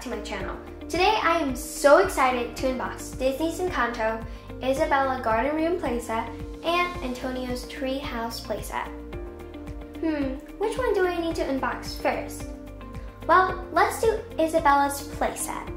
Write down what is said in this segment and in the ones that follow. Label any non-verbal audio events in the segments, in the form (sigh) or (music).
to my channel. Today I am so excited to unbox Disney's Encanto, Isabela Garden Room playset, and Antonio's Treehouse playset. Hmm, which one do I need to unbox first? Well, let's do Isabela's playset.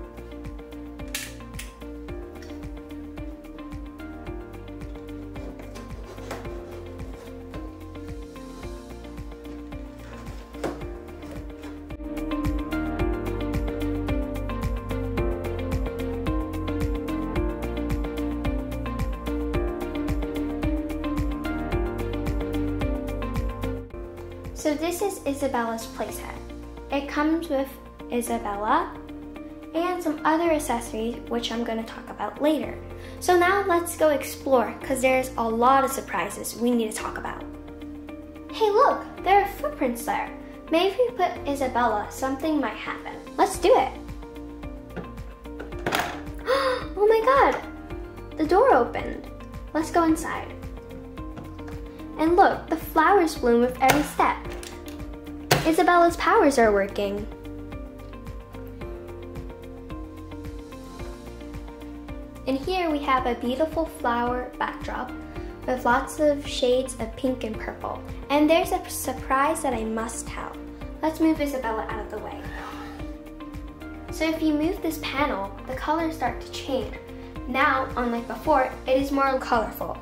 So this is Isabela's playset. It comes with Isabela and some other accessories which I'm going to talk about later. So now let's go explore because there's a lot of surprises we need to talk about. Hey look, there are footprints there. Maybe if we put Isabela, something might happen. Let's do it. (gasps) oh my god, the door opened. Let's go inside. And look, the flowers bloom with every step. Isabela's powers are working. And here we have a beautiful flower backdrop with lots of shades of pink and purple. And there's a surprise that I must tell. Let's move Isabela out of the way. So if you move this panel, the colors start to change. Now, unlike before, it is more colorful.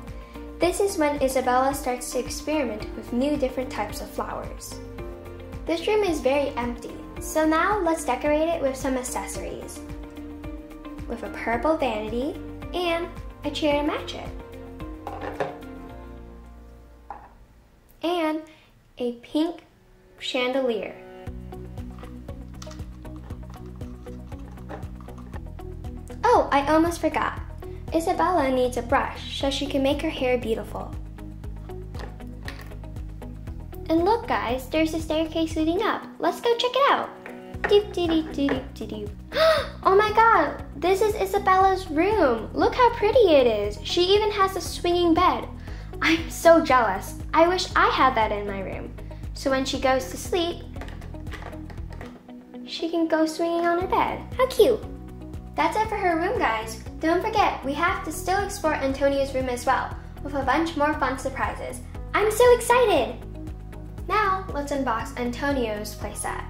This is when Isabela starts to experiment with new different types of flowers. This room is very empty, so now let's decorate it with some accessories. With a purple vanity and a chair to match it. And a pink chandelier. Oh, I almost forgot. Isabela needs a brush so she can make her hair beautiful. And look guys, there's a staircase leading up. Let's go check it out. Doop, doop, doop, doop. (gasps) Oh my god, this is Isabela's room. Look how pretty it is. She even has a swinging bed. I'm so jealous. I wish I had that in my room. So when she goes to sleep, she can go swinging on her bed. How cute. That's it for her room, guys. Don't forget, we have to still explore Antonio's room as well, with a bunch more fun surprises. I'm so excited! Now, let's unbox Antonio's playset.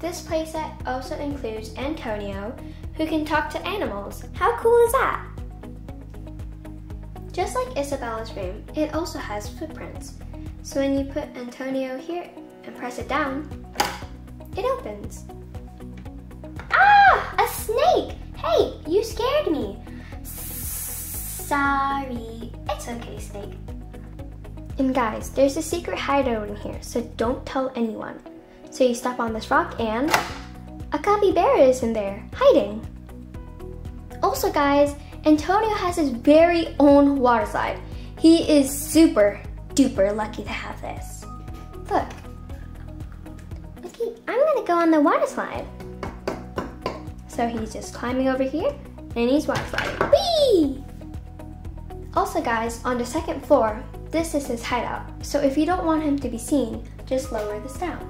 This playset also includes Antonio, who can talk to animals. How cool is that? Just like Isabela's room, it also has footprints. So when you put Antonio here and press it down, it opens. Ah! A snake! Hey, you scared me. Sorry. It's okay, snake. And guys, there's a secret hideout in here, so don't tell anyone. So you step on this rock and a capybara is in there, hiding. Also guys, Antonio has his very own water slide. He is super duper lucky to have this. Look. Okay, I'm gonna go on the water slide. So he's just climbing over here and he's water sliding. Whee! Also guys, on the second floor, this is his hideout. So if you don't want him to be seen, just lower this down.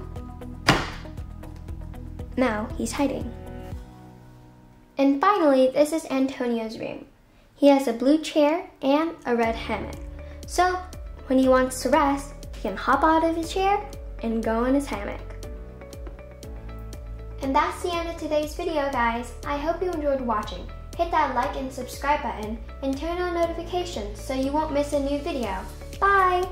Now he's hiding. And finally, this is Antonio's room. He has a blue chair and a red hammock. So when he wants to rest, he can hop out of his chair and go in his hammock. And that's the end of today's video, guys. I hope you enjoyed watching. Hit that like and subscribe button and turn on notifications so you won't miss a new video. Bye!